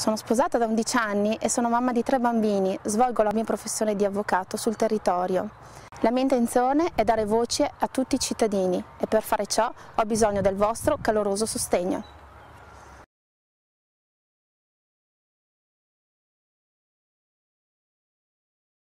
Sono sposata da 11 anni e sono mamma di tre bambini, svolgo la mia professione di avvocato sul territorio. La mia intenzione è dare voce a tutti i cittadini e per fare ciò ho bisogno del vostro caloroso sostegno.